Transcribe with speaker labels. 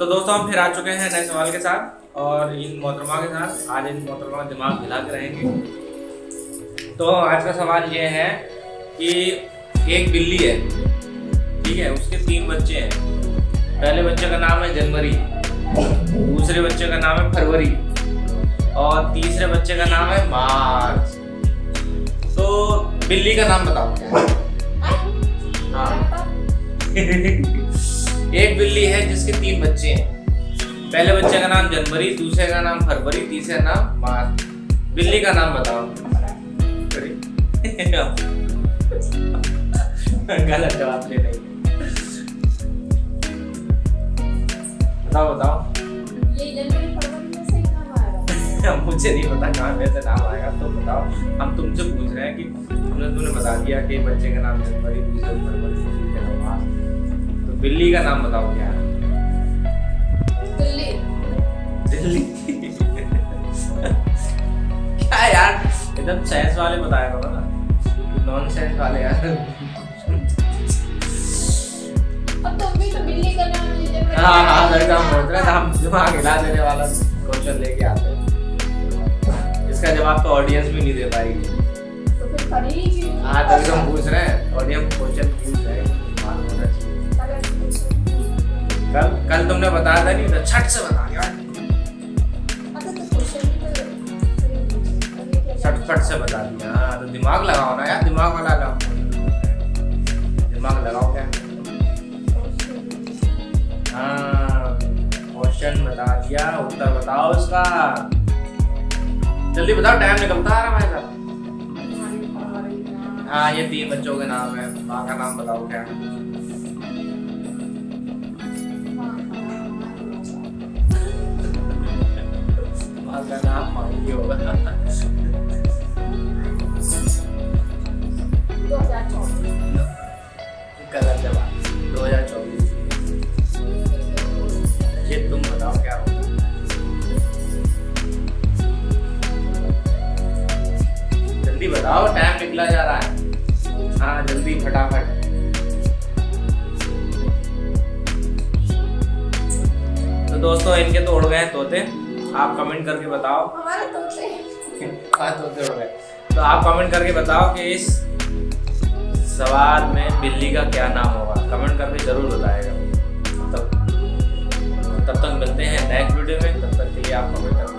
Speaker 1: तो दोस्तों हम फिर आ चुके हैं नए सवाल के साथ और इन मोहतरमा के साथ। आज इन मोहतरमा दिमाग हिला के रहेंगे। तो आज का सवाल ये है कि एक बिल्ली है ठीक है उसके तीन बच्चे हैं। पहले बच्चे का नाम है जनवरी दूसरे बच्चे का नाम है फरवरी और तीसरे बच्चे का नाम है मार्च। तो बिल्ली का नाम बताओ। क्या हाँ। एक बिल्ली है जिसके तीन बच्चे हैं। पहले बच्चे का नाम जनवरी दूसरे का नाम फरवरी तीसरे का नाम मार्च। बिल्ली का नाम बताओ। गलत जवाब दे नहीं बताओ बताओ। मुझे नहीं पता कहाँ से नाम आएगा तो बताओ। हम तुमसे पूछ रहे हैं कि हमने तुमने बता दिया कि बच्चे का नाम जनवरी दूसरे फरवरी। बिल्ली का नाम बताओ क्या?
Speaker 2: दिल्ली
Speaker 1: दिल्ली क्या यार? एकदम साइंस वाले बताया करो ना। नॉन सेंस वाले यार।
Speaker 2: अब तुम भी तो बिल्ली का नाम ले ले
Speaker 1: हाँ हाँ लड़का बोल रहे थे हम दिमाग हिला देने वाला क्वेश्चन लेके आते हैं। इसका जवाब तो ऑडियंस भी नहीं दे पाएगी।
Speaker 2: तो ही
Speaker 1: हाँ तभी हम पूछ रहे हैं। ऑडियंस क्वेश्चन पूछ रहे हैं। तुमने नहीं तो छठ से बता दिया छठ से बता दिया हाँ तो दिमाग लगाओ ना यार दिमाग वाला लगाओ दिमाग लगाओ क्या हाँ क्वेश्चन बता दिया उत्तर बताओ इसका जल्दी बताओ टाइम निकलता आ रहा है भाई साहब हाँ ये तीन बच्चों के नाम है माँ का नाम बताओ क्या जल्दी बताओ टाइम निकला जा रहा है। हाँ जल्दी फटाफट। तो दोस्तों इनके तो उड़ गए तोते। आप कमेंट करके बताओ।
Speaker 2: हमारे तोते।
Speaker 1: हाँ तोते उड़ गए। तो आप कमेंट करके बताओ कि इस सवाल में बिल्ली का क्या नाम होगा। कमेंट करके ज़रूर बताएगा। तब तब तक मिलते हैं नेक्स्ट वीडियो में। तब तक के लिए आप कमेंट